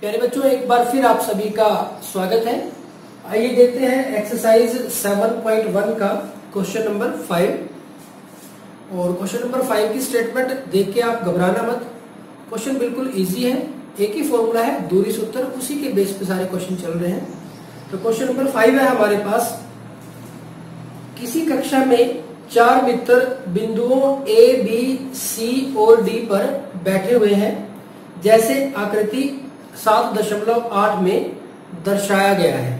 प्यारे बच्चों, एक बार फिर आप सभी का स्वागत है। आइए देखते हैं एक्सरसाइज 7.1 का क्वेश्चन नंबर फाइव और क्वेश्चन नंबर फाइव की स्टेटमेंट देख के आप घबराना मत। क्वेश्चन बिल्कुल इजी है, एक ही फॉर्मूला है, दूरी सूत्र, उसी के बेस पे सारे क्वेश्चन चल रहे हैं। तो क्वेश्चन नंबर फाइव है हमारे पास। किसी कक्षा में चार मित्र बिंदुओं ए बी सी और डी पर बैठे हुए हैं। जैसे आकृति सात दशमलव आठ में दर्शाया गया है।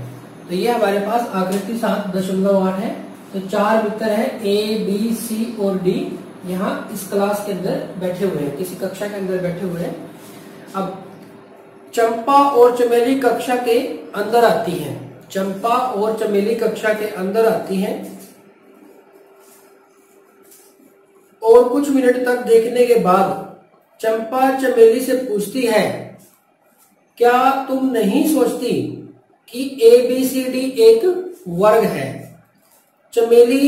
तो ये हमारे पास आकृति सात दशमलव आठ है। तो चार मित्र है ए बी सी और डी यहाँ इस क्लास के अंदर बैठे हुए हैं, किसी कक्षा के अंदर बैठे हुए हैं। अब चंपा और चमेली कक्षा के अंदर आती है। चंपा और चमेली कक्षा के अंदर आती है। और कुछ मिनट तक देखने के बाद चंपा चमेली से पूछती है क्या तुम नहीं सोचती कि ए बी सी डी एक वर्ग है? चमेली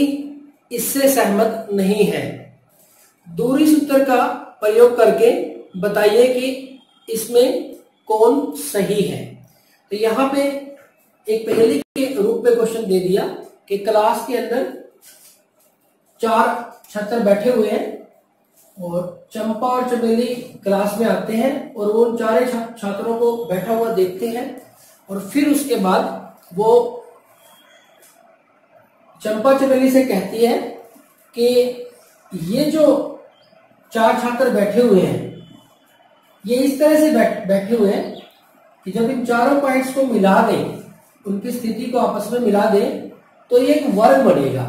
इससे सहमत नहीं है। दूरी सूत्र का प्रयोग करके बताइए कि इसमें कौन सही है। तो यहाँ पे एक पहले के रूप में क्वेश्चन दे दिया कि क्लास के अंदर चार छात्र बैठे हुए हैं। और चंपा और चमेली क्लास में आते हैं और वो उन चारे छात्रों को बैठा हुआ देखते हैं और फिर उसके बाद वो चंपा चमेली से कहती है कि ये जो चार छात्र बैठे हुए हैं, ये इस तरह से बैठ बैठे हुए हैं कि जब इन चारों पॉइंट्स को मिला दें, उनकी स्थिति को आपस में मिला दें तो ये एक वर्ग बनेगा।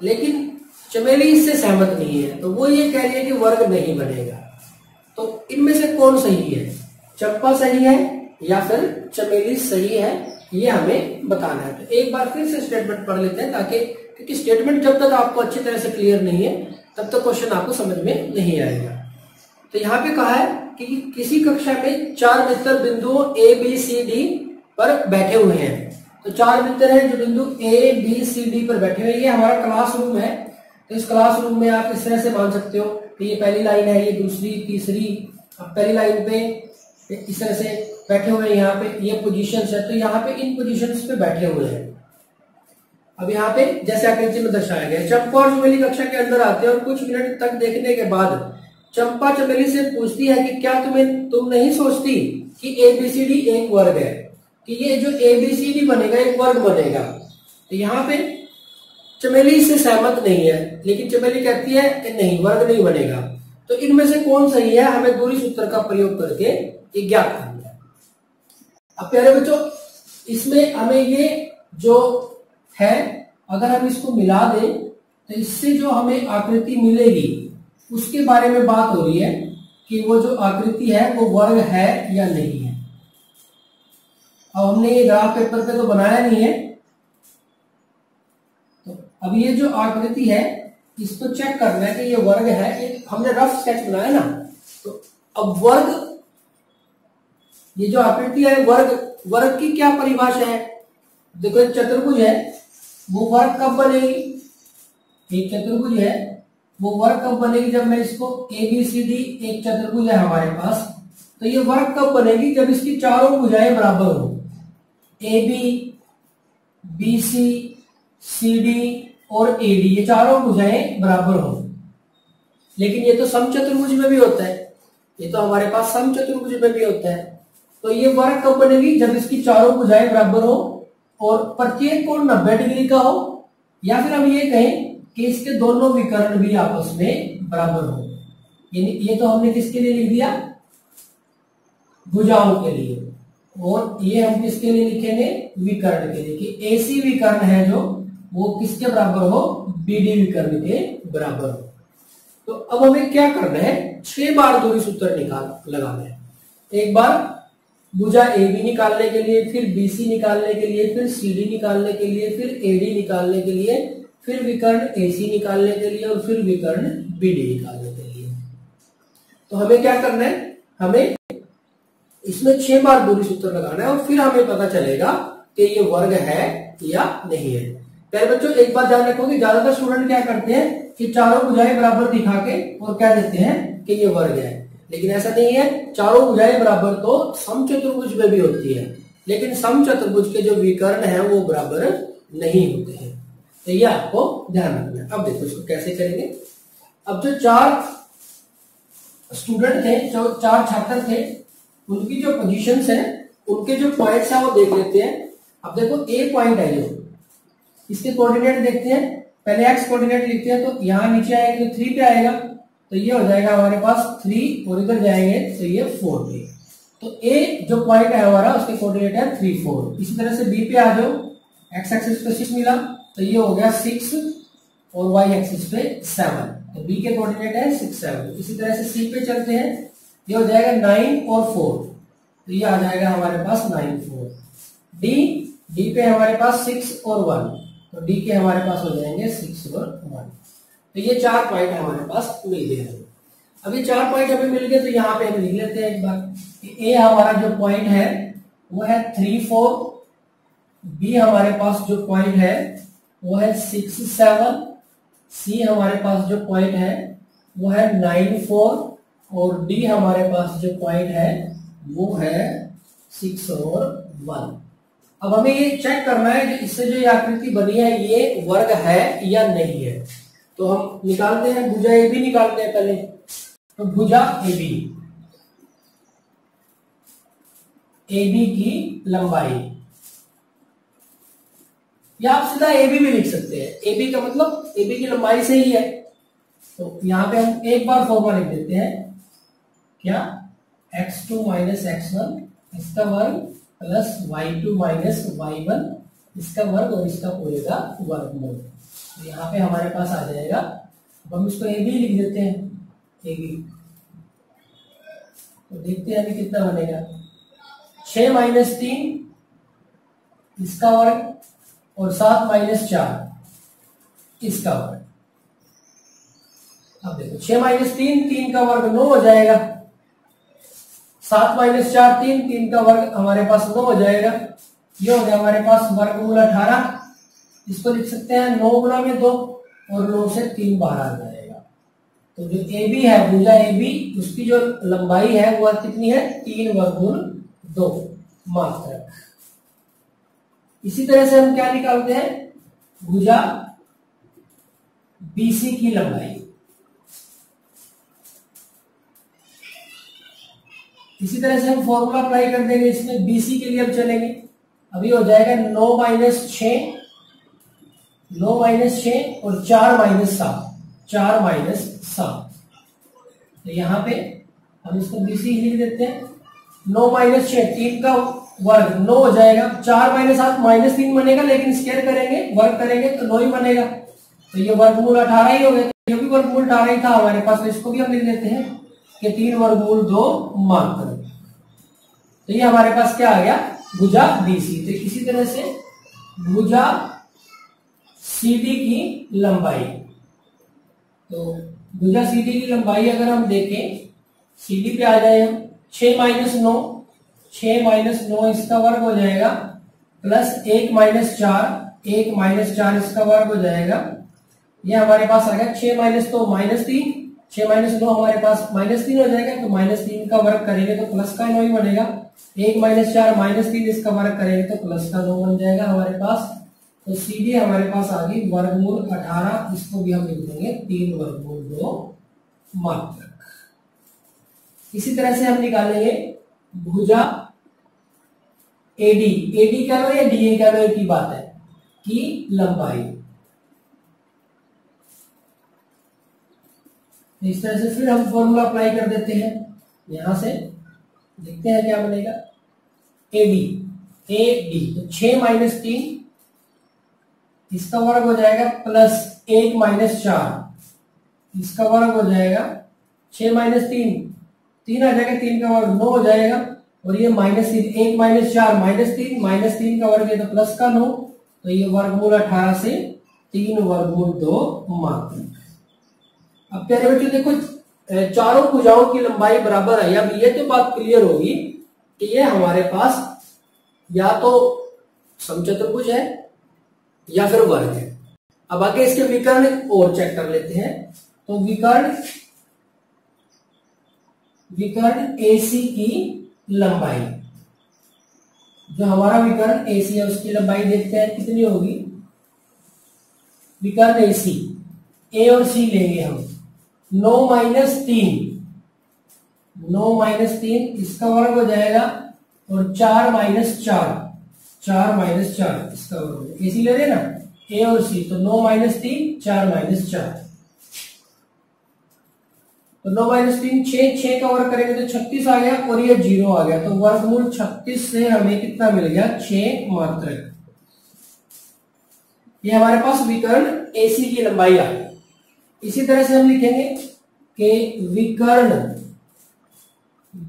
लेकिन चमेली इससे सहमत नहीं है। तो वो ये कह रही है कि वर्ग नहीं बनेगा। तो इनमें से कौन सही है? चंपा सही है या फिर चमेली सही है? ये हमें बताना है। तो एक बार फिर से स्टेटमेंट पढ़ लेते हैं ताकि, क्योंकि स्टेटमेंट जब तक आपको अच्छी तरह से क्लियर नहीं है, तब तक क्वेश्चन आपको समझ में नहीं आएगा। तो यहाँ पे कहा है कि किसी कक्षा में चार मित्र बिंदुओं ए बी सी डी पर बैठे हुए हैं। तो चार मित्र हैं जो बिंदु ए बी सी डी पर बैठे हुए ये हमारा क्लासरूम है। तो इस क्लासरूम में आप इस तरह से मान सकते हो कि ये पहली लाइन है, ये दूसरी, तीसरी। अब पहली लाइन पे इस तरह से बैठे हुए हैं यहाँ पे, ये पोजीशन है तो यहाँ पे इन पोजीशन पे बैठे हुए हैं। अब यहाँ पे जैसे आकृति में दर्शाया गया, चंपा और चमेली कक्षा के अंदर आते हैं और कुछ मिनट तक देखने के बाद चंपा चमेली से पूछती है कि क्या तुम्हें, तुम नहीं सोचती कि एबीसीडी एक वर्ग है? कि ये जो एबीसीडी बनेगा, एक वर्ग बनेगा। तो यहाँ पे चमेली इससे सहमत नहीं है, लेकिन चमेली कहती है कि नहीं, वर्ग नहीं बनेगा। तो इनमें से कौन सही है? हमें दूरी सूत्र का प्रयोग करके ये ज्ञात करना है। अब प्यारे बच्चों, इसमें हमें ये जो है, अगर हम इसको मिला दें तो इससे जो हमें आकृति मिलेगी, उसके बारे में बात हो रही है कि वो जो आकृति है, वो वर्ग है या नहीं है। अब हमने ये ग्राफ पेपर पे तो बनाया नहीं है अब ये जो आकृति है, इसको चेक करना है कि ये वर्ग है, ये हमने रफ स्केच बनाया ना। तो अब वर्ग, ये जो आकृति है, वर्ग वर्ग की क्या परिभाषा है? देखो, एक चतुर्भुज है, वो वर्ग कब बनेगी? एक चतुर्भुज है, वो वर्ग कब बनेगी जब मैं इसको ए बी सी डी एक चतुर्भुज है हमारे पास? तो ये वर्ग कब बनेगी? जब इसकी चारों भुजाएँ बराबर हो। A B B C C D और एडी ये चारों भुजाएँ बराबर हो। लेकिन ये तो सम चतुर्भुज में भी होता है। ये तो हमारे पास सम चतुर्भुज में भी होता है। तो ये वर्ग कब बनेगी जब इसकी चारों भुजाएँ बराबर हो और प्रत्येक कोण नब्बे डिग्री का हो, या फिर हम ये कहें कि इसके दोनों विकर्ण भी आपस में बराबर हो। ये तो हमने किसके लिए लिख दिया? भुजाओं के लिए। और ये हम किसके लिए लिखेंगे? विकर्ण के लिए। कि ऐसी विकर्ण है जो वो किसके बराबर हो? बीडी विकर्ण के बराबर हो। तो अब हमें क्या करना है? छह बार दूरी सूत्र निकाल लगाना है। एक बार भुजा ए बी निकालने के लिए, फिर बीसी निकालने के लिए, फिर सी डी निकालने के लिए, फिर एडी निकालने के लिए, फिर विकर्ण ए सी निकालने के लिए और फिर विकर्ण बीडी निकालने के लिए। तो हमें क्या करना है? हमें इसमें छह बार दूरी सूत्र लगाना है और फिर हमें पता चलेगा कि ये वर्ग है या नहीं है। पहले बच्चों, एक बात ध्यान रखो कि ज़्यादातर स्टूडेंट क्या करते हैं कि चारों भुजाएँ बराबर दिखा के और क्या देते हैं कि ये वर्ग है। लेकिन ऐसा नहीं है, चारों भुजाएँ बराबर तो सम चतुर्भुज में भी होती है। लेकिन सम चतुर्भुज के जो विकर्ण है, वो बराबर नहीं होते हैं। तो ये आपको ध्यान रखना अब देखो, इसको कैसे करेंगे? अब जो चार स्टूडेंट थे, जो चार छात्र थे, उनकी जो पोजीशन है, उनके जो पॉइंट्स है, वो देख लेते हैं। अब देखो ए पॉइंट है जो। इसके कोऑर्डिनेट देखते हैं। पहले एक्स कोऑर्डिनेट लिखते हैं तो यहाँ नीचे आएँगे तो थ्री पे आएगा। तो ये हो जाएगा हमारे पास थ्री और इधर जाएँगे तो ये फोर पे तो ए जो पॉइंट है हमारा, उसके कोऑर्डिनेट है थ्री फोर इसी तरह से बी पे आ जाओ। एक्स एक्सिस पे सिक्स मिला तो ये हो गया सिक्स और वाई एक्सिस पे सेवन तो बी के कोऑर्डिनेट है सिक्स सेवन इसी तरह से सी पे चलते हैं। ये हो जाएगा नाइन और फोर तो ये आ जाएगा हमारे पास नाइन फोर डी डी पे हमारे पास सिक्स और वन तो डी के हमारे पास हो जाएँगे सिक्स और वन तो ये चार पॉइंट हमारे पास मिल गए ये चार पॉइंट हमें मिल गए तो यहाँ पे हम लिख लेते हैं एक बार कि ए हमारा जो पॉइंट है, वो है थ्री फोर बी हमारे पास जो पॉइंट है, वो है सिक्स सेवन सी हमारे पास जो पॉइंट है, वो है नाइन फोर और डी हमारे पास जो पॉइंट है, वो है सिक्स और वन अब हमें ये चेक करना है कि इससे जो ये आकृति बनी है, ये वर्ग है या नहीं है। तो हम निकालते हैं, भुजा ए बी निकालते हैं पहले। तो भुजा ए बी ए बी की लंबाई। या आप सीधा ए बी भी लिख सकते हैं। ए बी का मतलब ए बी की लंबाई से ही है। तो यहाँ पे हम एक बार फॉर्मूला लिख देते हैं। क्या? X two minus X one इसका वर्ग plus Y two minus Y one, इसका वर्ग और इसका पूरे का वर्गमूल। तो यहाँ पे हमारे पास आ जाएगा। अब हम इसको ए बी लिख देते हैं। ए बी तो देखते हैं अभी कितना बनेगा। छ माइनस तीन, इसका वर्ग, और सात माइनस चार, इसका वर्ग। अब देखो छ माइनस तीन तीन का वर्ग नौ हो जाएगा। सात माइनस चार, तीन तीन का वर्ग हमारे पास नौ हो जाएगा। ये हो गया हमारे पास वर्गमूल अठारह। इसको लिख सकते हैं नौ गुना में दो और नौ से तीन बाहर आ जाएगा। तो जो ए बी है, भुजा ए बी, उसकी जो लंबाई है वह कितनी है? तीन वर्गमूल दो मात्र। इसी तरह से हम क्या निकालते हैं? भुजा बीसी की लंबाई। इसी तरह से हम फॉर्मूला अप्लाई कर देंगे, इसमें बीसी के लिए हम चलेंगे। अभी हो जाएगा नौ माइनस छ नौ माइनस छ और चार माइनस सात, चार माइनस सात। तो यहाँ पे हम इसको बीसी लिख देते हैं। नौ माइनस छ तीन का वर्ग नौ हो जाएगा। चार माइनस सात, माइनस तीन बनेगा, लेकिन स्केयर करेंगे, वर्ग करेंगे तो नौ ही बनेगा। तो ये वर्गमूल अठारह ही हो गया। ये भी वर्गमूल अठारह ही था हमारे पास तो इसको भी हम लिख देते हैं। कि तीन वर्गमूल दो मात्र तो ये हमारे पास क्या आ गया? भुजा बीसी। तो इसी तरह से भुजा सीडी की लंबाई। तो भुजा सीडी की लंबाई अगर हम देखें सीडी पे आ जाए हम छ माइनस नौ छ माइनस नौ इसका वर्ग हो जाएगा, प्लस एक माइनस चार, एक माइनस चार इसका वर्ग हो जाएगा। ये हमारे पास आ गया छह माइनस तो माइनस तीन छह माइनस नौ हमारे पास माइनस तीन हो जाएगा तो माइनस तीन का वर्ग करेंगे तो प्लस का नौ ही बनेगा। एक माइनस चार माइनस तीन इसका वर्ग करेंगे तो प्लस का नौ बन जाएगा हमारे पास। तो सीधे हमारे पास आ गई वर्गमूल अठारह, इसको भी हम लिख देंगे तीन वर्गमूल दो मात्रक। इसी तरह से हम निकालेंगे भुजा एडी एडी लो या डीए कह लो ही? बात है की लंबाई। इस तरह से फिर हम फॉर्मूला अप्लाई कर देते हैं। यहाँ से देखते हैं क्या बनेगा। ए डी ए डी तो छ माइनस तीन, इसका वर्ग हो जाएगा प्लस एक माइनस चार। इसका वर्ग हो जाएगा छ माइनस तीन। तीन आ जाएगा, तीन का वर्ग नौ हो जाएगा, और ये माइनस तीन, एक माइनस चार माइनस तीन माइनस तीन का वर्ग है तो प्लस का नौ तो ये वर्गमूल अठारह से तीन वर्गमूल दो मात्र। अब प्यारे बच्चों देखो चारों भुजाओं की लंबाई बराबर है अब ये तो बात क्लियर होगी कि ये हमारे पास या तो समचतुर्भुज है, या फिर वर्ग है। अब आगे इसके विकर्ण और चेक कर लेते हैं। तो विकर्ण विकर्ण एसी की लंबाई। जो हमारा विकर्ण एसी है, उसकी लंबाई देखते हैं, कितनी होगी? विकर्ण एसी ए और सी लेंगे हम। नौ माइनस तीन। नौ माइनस तीन, इसका वर्ग हो जाएगा, और चार माइनस चार। चार माइनस चार, इसका वर्ग हो जाएगा। एसी ले ना ए और सी तो नौ माइनस तीन, चार माइनस चार। तो नौ माइनस तीन, छह का वर्ग करेंगे तो छत्तीस आ गया, और ये ज़ीरो आ गया। तो वर्गमूल छत्तीस से हमें कितना मिल गया? छह मात्रक ये हमारे पास विकर्ण एसी की लंबाई आ गई। इसी तरह से हम लिखेंगे कि विकर्ण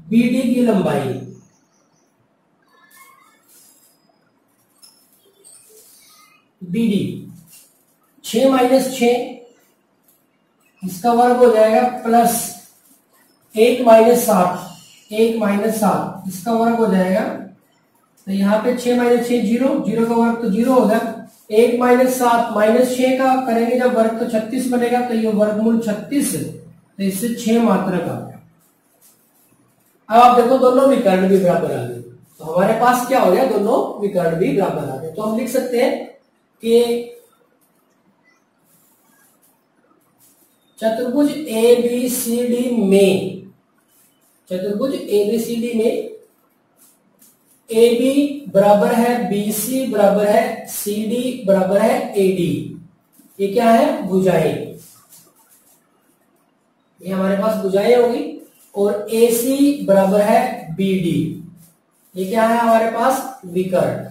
बीडी की लंबाई। बीडी छ माइनस छ इसका वर्ग हो जाएगा प्लस एक माइनस सात, एक माइनस सात, इसका वर्ग हो जाएगा। तो यहाँ पे छह माइनस छह ज़ीरो ज़ीरो का वर्ग तो ज़ीरो होगा। एक माइनस सात माइनस छह का करेंगे जब वर्ग तो छत्तीस बनेगा तो ये वर्गमूल छत्तीस तो इससे छह मात्रा का। अब आप देखो दोनों विकर्ण भी बराबर आ गए। तो हमारे पास क्या हो गया? दोनों विकर्ण भी बराबर आ गए। तो हम लिख सकते हैं कि चतुर्भुज ए बी सी डी में, चतुर्भुज ए बी सी डी में ए बी बराबर है बी सी बराबर है सी डी बराबर है ए डी ये क्या है? भुजाएँ ये हमारे पास भुजाएँ होगी और ए सी बराबर है बी डी ये क्या है हमारे पास? विकर्ण।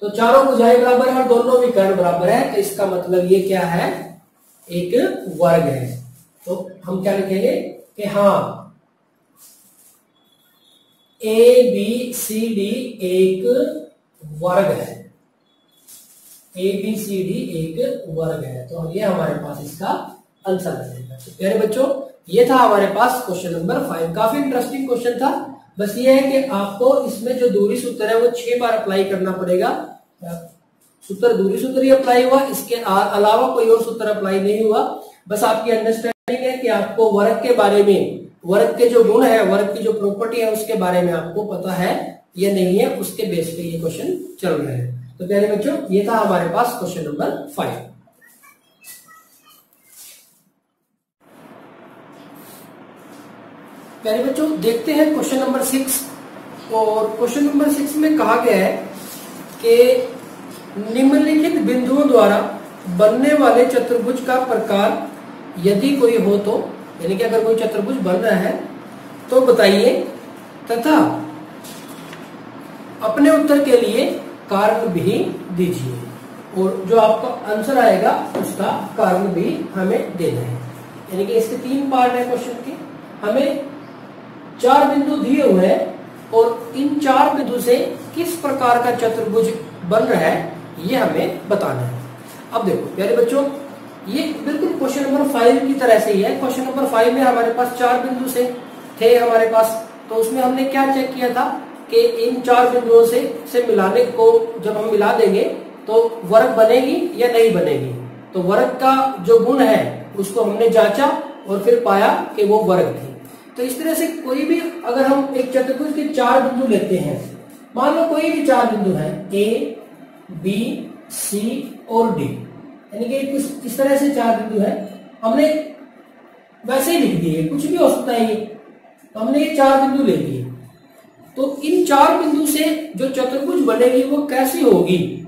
तो चारों भुजाएँ बराबर है और दोनों विकर्ण बराबर है तो इसका मतलब ये क्या है? एक वर्ग है। तो हम क्या लिखेंगे? कि हाँ ए बी सी डी एक वर्ग है। ए बी सी डी एक वर्ग है। तो ये हमारे पास इसका आंसर आ जाएगा तो प्यारे बच्चों, ये था हमारे पास क्वेश्चन नंबर फाइव। काफ़ी इंटरेस्टिंग क्वेश्चन था। बस ये है कि आपको इसमें जो दूरी सूत्र है, वो छह बार अप्लाई करना पड़ेगा। सूत्र दूरी सूत्र ही अप्लाई हुआ, इसके अलावा कोई और सूत्र अप्लाई नहीं हुआ। बस आपकी अंडरस्टैंडिंग है कि आपको वर्ग के बारे में वर्ग के जो गुण है, वर्ग की जो प्रॉपर्टी है, उसके बारे में आपको पता है, या नहीं है, उसके बेस पे ये क्वेश्चन चल रहे हैं। तो प्यारे बच्चों, ये था हमारे पास क्वेश्चन नंबर फाइव प्यारे बच्चों, देखते हैं क्वेश्चन नंबर सिक्स और क्वेश्चन नंबर सिक्स में कहा गया है कि निम्नलिखित बिंदुओं द्वारा बनने वाले चतुर्भुज का प्रकार यदि कोई हो तो यानी कि अगर कोई चतुर्भुज बन रहा है तो बताइए, तथा अपने उत्तर के लिए कारण भी दीजिए। और जो आपका आंसर आएगा, उसका कारण भी हमें देना है। यानी कि इसके तीन पार्ट है क्वेश्चन के। हमें चार बिंदु दिए हुए हैं, और इन चार बिंदु से किस प्रकार का चतुर्भुज बन रहा है, ये हमें बताना है। अब देखो, प्यारे बच्चों ये बिल्कुल क्वेश्चन नंबर फाइव की तरह से ही है। क्वेश्चन नंबर फाइव में हमारे पास चार बिंदु से थे हमारे पास। तो उसमें हमने क्या चेक किया था कि इन चार बिंदुओं से से मिलाने को जब हम मिला देंगे तो वर्ग बनेगी या नहीं बनेगी? तो वर्ग का जो गुण है, उसको हमने जांचा और फिर पाया कि वो वर्ग थी। तो इस तरह से कोई भी अगर हम एक चतुर्भुज के चार बिंदु लेते हैं, मान लो कोई भी चार बिंदु है ए बी सी और डी यानी कि कुछ इस तरह से चार बिंदु है, हमने वैसे ही लिख दिए, कुछ भी हो सकता है ये। तो हमने ये चार बिंदु ले लिए। तो इन चार बिंदु से जो चतुर्भुज बनेगी वो कैसी होगी?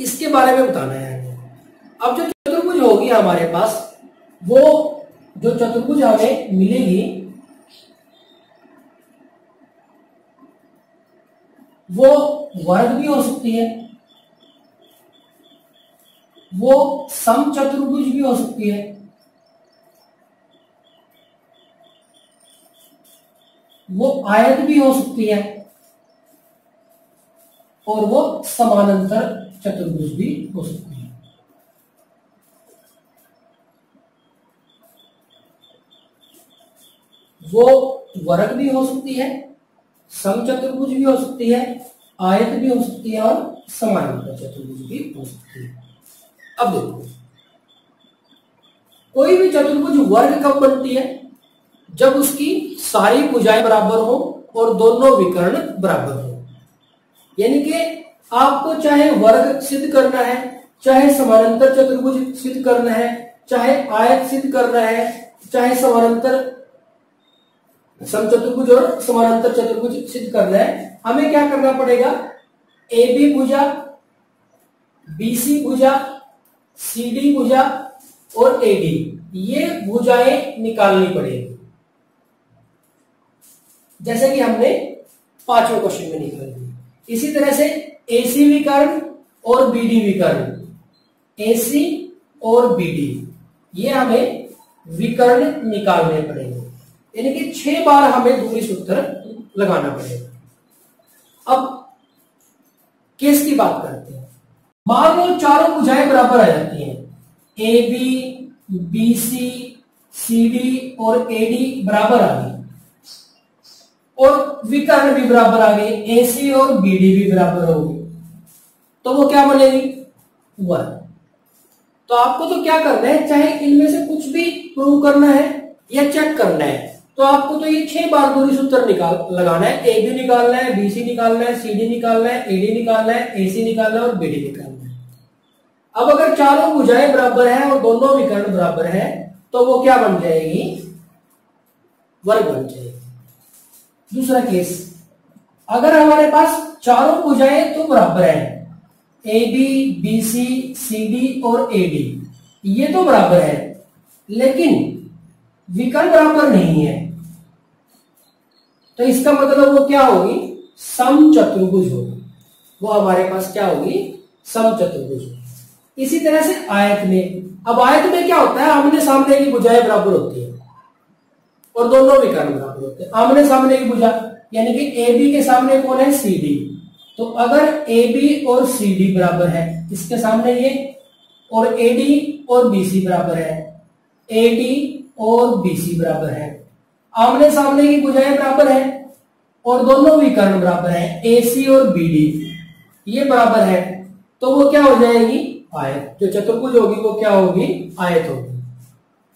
इसके बारे में बताना है अब जो चतुर्भुज होगी हमारे पास, वो जो चतुर्भुज हमें मिलेगी, वो वर्ग भी हो सकती है। वो सम चतुर्भुज भी हो सकती है। वो आयत भी हो सकती है और वो समानांतर चतुर्भुज भी हो सकती है। वो वर्ग भी हो सकती है सम चतुर्भुज भी हो सकती है, आयत भी हो सकती है और समानांतर चतुर्भुज भी हो सकती है। अब देखो कोई भी चतुर्भुज वर्ग कब बनती है? जब उसकी सारी भुजाएँ बराबर हो और दोनों विकर्ण बराबर हो। यानी कि आपको चाहे वर्ग सिद्ध करना है, चाहे समानांतर चतुर्भुज सिद्ध करना है, चाहे आयत सिद्ध करना है, चाहे समानांतर समचतुर्भुज और समानांतर चतुर्भुज सिद्ध करना है, हमें क्या करना पड़ेगा? ए बी भुजा बीसी भुजा सी डी भुजा और ए डी ये भुजाएँ निकालनी पड़ेगी। जैसे कि हमने पाँचवें क्वेश्चन में निकाल दी इसी तरह से एसी विकर्ण और बीडी विकर्ण एसी और बीडी, ये हमें विकर्ण निकालने पड़ेंगे। यानी कि छह बार हमें दूरी सूत्र लगाना पड़ेगा। अब केस की बात करते हैं मान लो चारों भुजाएँ बराबर आ जाती हैं। A B B C C D और ए डी बराबर आ गई। और विकर्ण भी बराबर आ गए। ए सी और बी डी भी बराबर होगी तो वो क्या बनेगी? वन तो आपको तो क्या करना है? चाहे इनमें से कुछ भी प्रूव करना है या चेक करना है। तो आपको तो ये छह बार दूरी सूत्र निकाल, लगाना है। ए बी निकालना है बी सी निकालना है सी डी निकालना है ए डी निकालना है ए सी निकालना है और बी डी निकालना है। अब अगर चारों भुजाएँ बराबर है और दोनों विकर्ण बराबर है तो वो क्या बन जाएगी? वर्ग बन जाएगी। दूसरा केस, अगर हमारे पास चारों भुजाएँ तो बराबर है A B B C C D और ए डी ये तो बराबर है, लेकिन विकर्ण बराबर नहीं है। तो इसका मतलब वो क्या होगी? सम चतुर्भुज होगी। वो हमारे पास क्या होगी? सम चतुर्भुज इसी तरह से आयत में। अब आयत में क्या होता है? आमने सामने की भुजाएँ बराबर होती है। और दोनों विकर्ण बराबर होते हैं। आमने सामने की भुजा, यानी कि ए बी के सामने कौन है? C D. तो अगर ए बी और सी डी बराबर है इसके सामने ये? और ए डी और बी सी बराबर है। ए डी और बी सी बराबर है। आमने सामने की भुजाएँ बराबर है और दोनों विकर्ण बराबर है ए सी और बी डी ये बराबर है तो वो क्या हो जाएगी? आयत। जो चतुर्भुज होगी, वो क्या होगी? आयत होगी।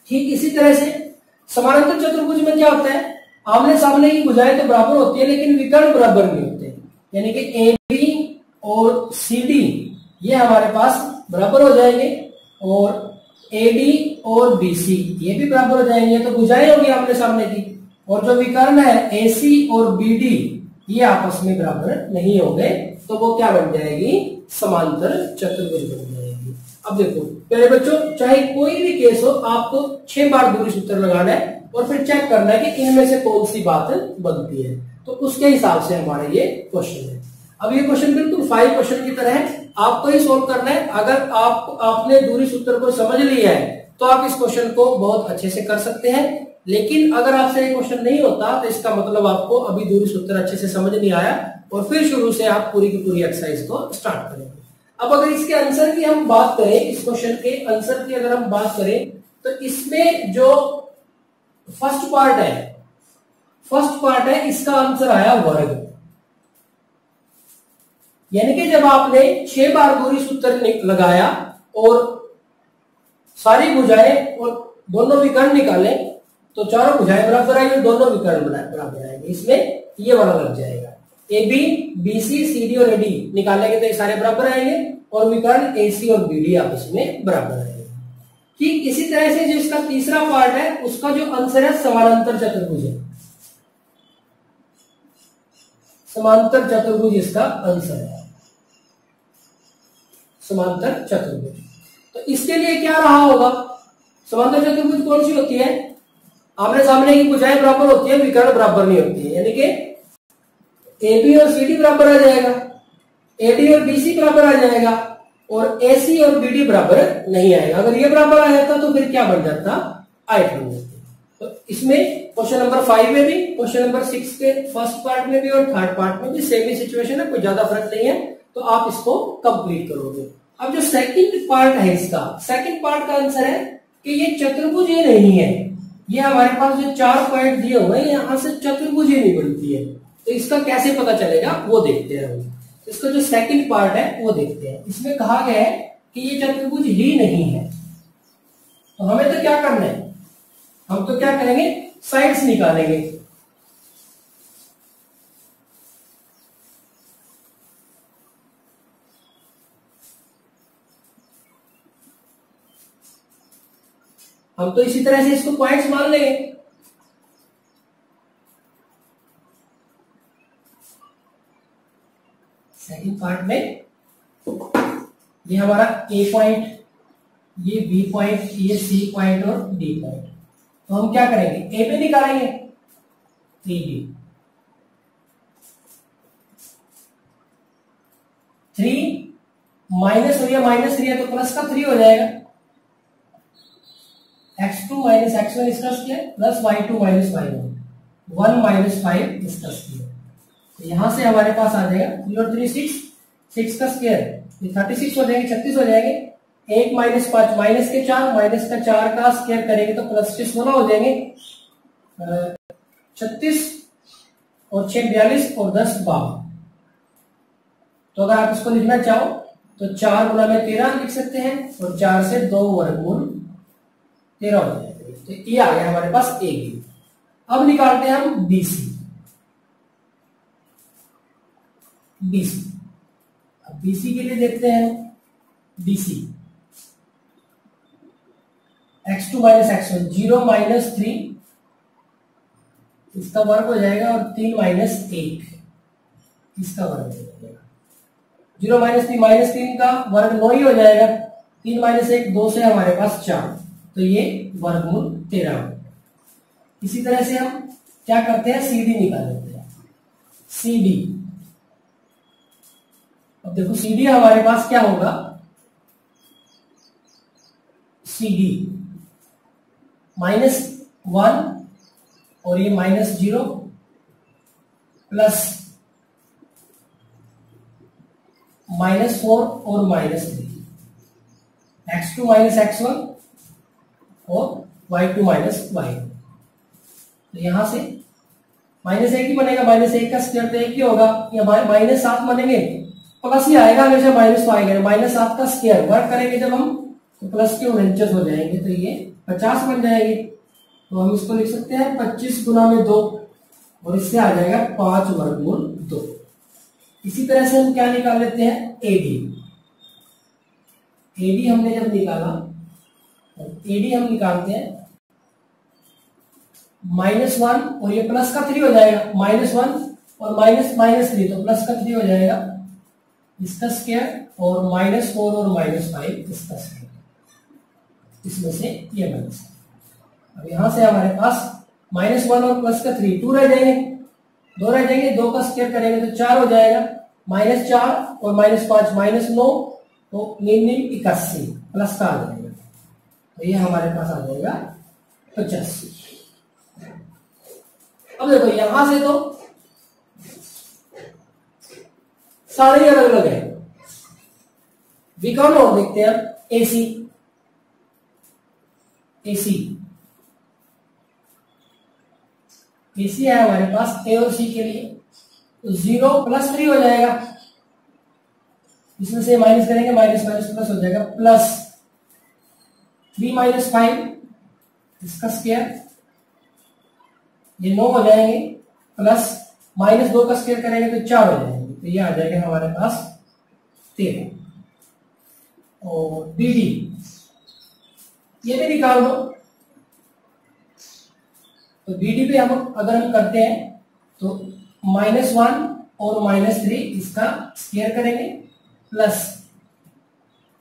ठीक इसी तरह से समानांतर चतुर्भुज में क्या होता है? आमने सामने की भुजाएँ तो बराबर होती है, लेकिन विकर्ण बराबर नहीं होते। यानी कि ए बी और सी डी ये हमारे पास बराबर हो जाएँगे और ए डी और बी सी ये भी बराबर हो जाएँगे। तो भुजाएँ होगी आमने सामने की। और जो विकर्ण है ए सी और बी डी ये आपस में बराबर नहीं होंगे। तो वो क्या बन जाएगी? समांतर चतुर्भुज बन जाएगी। अब देखो पहले बच्चों, चाहे कोई भी केस हो, आपको छह बार दूरी सूत्र लगाना है और फिर चेक करना है कि इनमें से कौन सी बात बनती है। तो उसके हिसाब से हमारा ये क्वेश्चन है। अब ये क्वेश्चन बिल्कुल फाइव क्वेश्चन की तरह है। आपको ही सोल्व करना है। अगर आप, आपने दूरी सूत्र को समझ लिया है तो आप इस क्वेश्चन को बहुत अच्छे से कर सकते हैं। लेकिन अगर आपसे ये क्वेश्चन नहीं होता तो इसका मतलब आपको अभी दूरी सूत्र अच्छे से समझ नहीं आया, और फिर शुरू से आप पूरी की पूरी एक्सरसाइज को स्टार्ट करेंगे। अब अगर इसके आंसर की हम बात करें, इस क्वेश्चन के आंसर की अगर हम बात करें तो इसमें जो फ़र्स्ट पार्ट है फ़र्स्ट पार्ट है, इसका आंसर आया वर्ग। यानी कि जब आपने छह बार दूरी सूत्र लगाया और सारी भुजाएँ और दोनों विकर्ण निकाले तो चारों भुजाएँ बराबर आएँगे दोनों विकर्ण बराबर आएँगे। इसमें ये वाला लग जाएगा। A B B C C D और ए डी निकालेंगे तो ये सारे बराबर आएँगे और विकर्ण ए सी और बी डी आपस में बराबर आएँगे। ठीक इसी तरह से जो इसका तीसरा पार्ट है, उसका जो आंसर है समानांतर चतुर्भुज। है समांतर चतुर्भुज इसका आंसर है। समांतर चतुर्भुज। तो इसके लिए क्या रहा होगा? समांतर चतुर्भुज कौन सी होती है? आमने सामने की भुजाएँ बराबर होती है, विकर्ण बराबर नहीं होती है। यानी कि ए बी और सी डी बराबर आ जाएगा। ए डी और बी सी बराबर आ जाएगा और ए सी और बी डी बराबर नहीं आएगा। अगर ये बराबर आ जाता तो फिर क्या बन जाता? आयत बन जाती। तो इसमें क्वेश्चन नंबर फाइव में भी, क्वेश्चन नंबर सिक्स के फ़र्स्ट पार्ट में भी और थर्ड पार्ट में भी सेम ही सिचुएशन है, कोई ज़्यादा फ़र्क नहीं है। तो आप इसको कंप्लीट करोगे। अब जो सेकंड पार्ट है इसका सेकंड पार्ट का आंसर है कि ये चतुर्भुज ये नहीं है। ये हमारे पास जो चार पॉइंट दिए हुए हैं, यहाँ से चतुर्भुज ही नहीं बनती है। तो इसका कैसे पता चलेगा? वो देखते हैं हम। इसका जो सेकंड पार्ट है, वो देखते हैं। इसमें कहा गया है कि ये चतुर्भुज ही नहीं है। तो हमें तो क्या करना है? हम तो क्या करेंगे? साइड्स निकालेंगे। हम तो इसी तरह से इसको पॉइंट्स मान लेंगे। सेकेंड पार्ट में ये हमारा ए पॉइंट ये बी पॉइंट ये सी पॉइंट और डी पॉइंट तो हम क्या करेंगे? ए पे निकालेंगे। ए बी थ्री माइनस हो गया माइनस थ्री है तो प्लस का थ्री हो जाएगा। X two minus X one इसका square plus Y two minus Y one one minus five इसका स्क्वायर तो यहाँ से हमारे पास आ जाएगा थ्री और थ्री सिक्स सिक्स का स्क्वायर ये थर्टी सिक्स हो जाएँगे, छत्तीस हो जाएँगे। एक माइनस पाँच माइनस के चार माइनस का चार का स्क्वायर करेंगे तो प्लस के सोलह हो जाएँगे। छत्तीस और छह बयालीस और दस बावन। तो अगर आप इसको लिखना चाहो तो चार गुना में तेरह लिख सकते हैं और चार से दो वर्गमूल तेरह हो तो ये आ गया हमारे पास ए बी अब निकालते हैं हम बी सी बी सी अब बी सी के लिए देखते हैं B C X two minus X one zero minus three इसका वर्ग हो जाएगा और तीन माइनस एक। इसका वर्ग हो जाएगा। ज़ीरो माइनस थ्री माइनस तीन का वर्ग नौ ही हो जाएगा। तीन माइनस एक, दो से हमारे पास चार। तो ये वर्गमूल तेरह हो इसी तरह से हम क्या करते हैं? सी डी निकाल देते हैं। सी डी अब देखो सी डी हमारे पास क्या होगा? सी डी माइनस वन और ये minus zero plus minus four और minus three. X two minus X one और वाई टू माइनस वाई तो यहाँ से माइनस एक ही बनेगा माइनस एक का स्क्वायर तो एक ही होगा। या माइनस सात बनेंगे प्लस ही आएगा हमेशा माइनस तो आएगा माइनस सात का स्क्वायर वर्क करेंगे जब हम तो प्लस के उनचास हो जाएँगे तो ये पचास बन जाएँगे। तो हम इसको लिख सकते हैं पच्चीस गुना में दो, और इससे आ जाएगा पाँच वर्गमूल दो। इसी तरह से हम क्या निकाल लेते हैं? ए डी ए डी हमने जब निकाला ए डी हम निकालते हैं। माइनस वन और ये प्लस का थ्री हो जाएगा। माइनस वन और माइनस माइनस थ्री तो प्लस का थ्री हो जाएगा। इसका स्क्वायर और माइनस फोर और माइनस फाइव, इसका स्क्वायर इसमें से ये माइनस अब यहाँ से हमारे पास माइनस वन और प्लस का थ्री टू रह जाएँगे। दो रह जाएँगे, दो का स्क्वायर करेंगे तो चार हो जाएगा। माइनस चार और माइनस पाँच, माइनस नौ तो निम इक्यासी, प्लस का आ जाएगा। तो ये हमारे पास आ जाएगा पचासी। अब देखो, यहाँ से तो सारे अलग अलग है। विकर्ण और देखते हैं एसी एसी एसी है हमारे पास ए और सी के लिए। तो ज़ीरो प्लस थ्री हो जाएगा। इसमें से माइनस करेंगे माइनस माइनस प्लस हो जाएगा प्लस थ्री माइनस फाइव इसका स्केयर ये नौ हो जाएँगे प्लस माइनस दो का स्केयर करेंगे तो चार हो जाएँगे। तो ये आ जाएगा हमारे पास तेरह। और डी डी ये भी निकाल दो तो डी डी पे हम अगर हम करते हैं तो माइनस वन और माइनस थ्री इसका स्केयर करेंगे प्लस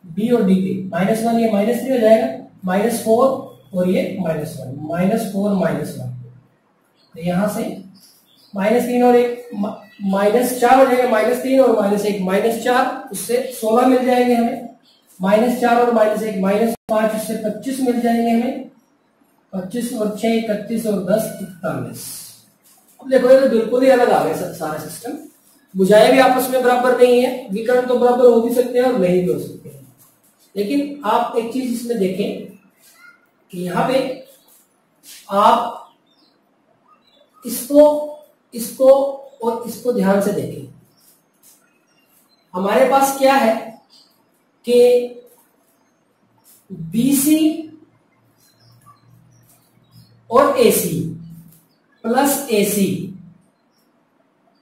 बी और डी पे। माइनस वन ये माइनस थ्री हो जाएगा। माइनस फोर और ये minus one, minus four, minus one. तो यहाँ से माइनस तीन और एक माइनस चार हो जाएगा, माइनस तीन और माइनस एक, माइनस चार, उससे सोलह मिल जाएँगे हमें। माइनस चार और माइनस एक, माइनस पाँच, उससे पच्चीस मिल जाएँगे हमें। पच्चीस और छह, इकतीस और दस, इकतालीस। अब देखो, ये तो बिल्कुल ही अलग आ गए सारा सिस्टम बुझाए भी आपस में बराबर नहीं है, विकर्ण तो बराबर हो भी सकते हैं और नहीं भी हो सकते हैं। लेकिन आप एक चीज़ इसमें देखें यहाँ पे आप इसको इसको और इसको ध्यान से देखें। हमारे पास क्या है कि बीसी और AC plus AC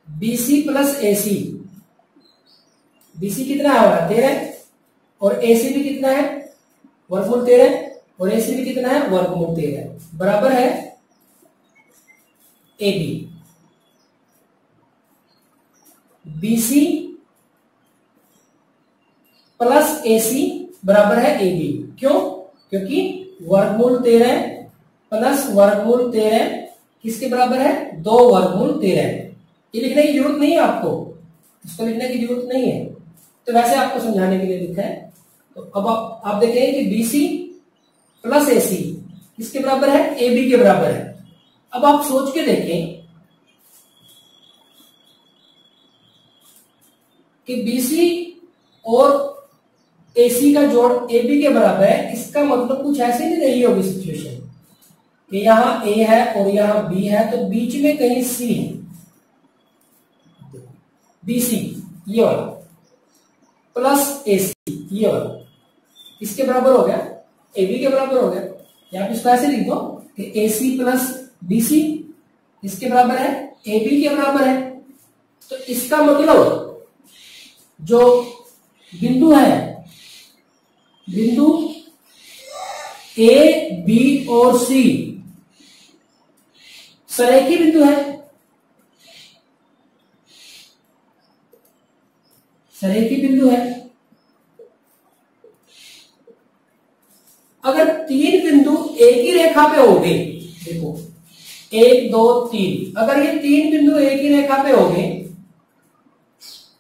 BC plus AC BC कितना है? हमारा तेरह। और एसी भी कितना है? वर्गमूल तेरह। और एसी भी कितना है? वर्गमूल तेरह बराबर है A B. BC plus AC बराबर है ए बी। क्यों? क्योंकि वर्गमूल तेरह प्लस वर्गमूल तेरह किसके बराबर है? दो वर्गमूल तेरह ये लिखने की ज़रूरत नहीं है आपको। इसको लिखने की ज़रूरत नहीं है। तो वैसे आपको समझाने के लिए लिखा है। तो अब आप, आप देखेंगे कि बीसी प्लस एसी किसके बराबर है? ए बी के बराबर है। अब आप सोच के देखें कि बीसी और एसी का जोड़ ए बी के बराबर है, इसका मतलब कुछ ऐसे नहीं रही होगी सिचुएशन कि यहाँ ए है और यहाँ बी है तो बीच में कहीं सी है। बीसी ये वाला। प्लस एसी ये वाला। इसके बराबर हो गया? ए बी के बराबर हो गया। या फिर इसको ऐसे लिख दो कि ए सी प्लस बी सी इसके बराबर है ए बी के बराबर है। तो इसका मतलब जो बिंदु है, बिंदु ए बी और सी सरेखी बिंदु है। सरेखी बिंदु है। अगर तीन बिंदु एक ही रेखा पे हो गए देखो, एक, दो, तीन। अगर ये तीन बिंदु एक ही रेखा पे हो गए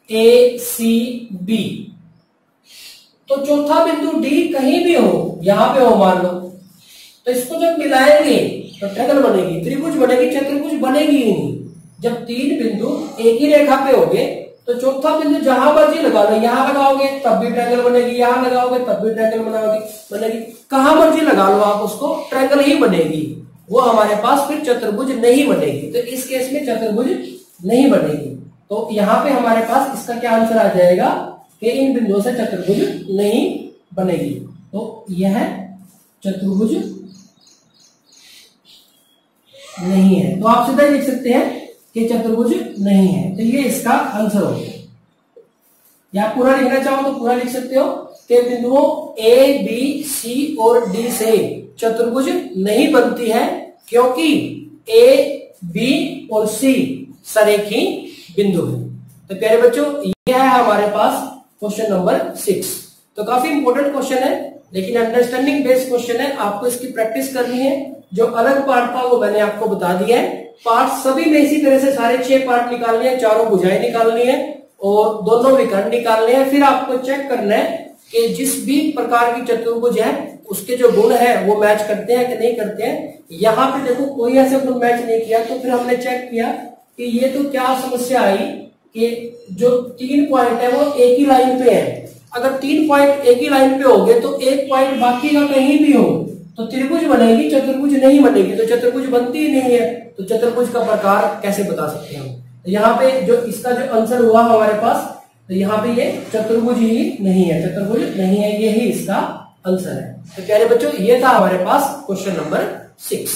ए सी बी तो चौथा बिंदु डी कहीं भी हो, यहाँ पे हो मान लो। तो इसको जब मिलाएँगे तो ट्रेगल बनेगी, त्रिभुज बनेगी, चतुर्भुज बनेगी ही नहीं। जब तीन बिंदु एक ही रेखा पे हो गए तो चौथा बिंदु जहाँ मर्ज़ी लगा लो, यहाँ लगाओगे तब भी ट्रैंगल बनेगी, यहाँ लगाओगे तब भी ट्रैंगल बनाओगे, बनेगी। कहाँ मर्ज़ी लगा लो आप उसको ट्रैंगल ही बनेगी। वो हमारे पास फिर चतुर्भुज नहीं बनेगी। तो इस केस में चतुर्भुज नहीं बनेगी। तो यहाँ पे हमारे पास इसका क्या आंसर आ जाएगा कि इन बिंदुओं से चतुर्भुज नहीं बनेगी। तो यह चतुर्भुज नहीं है। तो आप सीधा लिख सकते हैं कि चतुर्भुज नहीं है। तो ये इसका आंसर हो गया। या पूरा लिखना चाहो तो पूरा लिख सकते हो कि बिंदुओं ए बी सी और डी से चतुर्भुज नहीं बनती है क्योंकि ए बी और सी सरेखी बिंदु है। तो प्यारे बच्चों यह है हमारे पास क्वेश्चन नंबर सिक्स तो काफ़ी इंपोर्टेंट क्वेश्चन है, लेकिन अंडरस्टैंडिंग बेस्ड क्वेश्चन है। आपको इसकी प्रैक्टिस करनी है। जो अलग पार्ट था वो मैंने आपको बता दिया है। पार्ट सभी में इसी तरह से सारे छह पार्ट निकालने हैं, चारों बुझाएँ निकालनी है और दोनों विकर्ण निकालने हैं। फिर आपको चेक करना है कि जिस भी प्रकार की चतुर्भुज है, उसके जो गुण है, वो मैच करते हैं कि नहीं करते हैं। यहाँ पे देखो, कोई ऐसे गुण मैच नहीं किया तो फिर हमने चेक किया कि ये तो क्या समस्या आई कि जो तीन पॉइंट है, वो एक ही लाइन पे है। अगर तीन पॉइंट एक ही लाइन पे हो गए तो एक पॉइंट बाकी का कहीं भी हो। तो त्रिभुज बनेगी, चतुर्भुज नहीं बनेगी तो चतुर्भुज बनती ही नहीं है तो चतुर्भुज का प्रकार कैसे बता सकते हैं तो यहाँ पे जो इसका जो आंसर हुआ हमारे पास तो यहाँ पे ये चतुर्भुज ही नहीं है, चतुर्भुज नहीं है, ये ही इसका आंसर है। तो प्यारे बच्चों, ये था हमारे पास क्वेश्चन नंबर सिक्स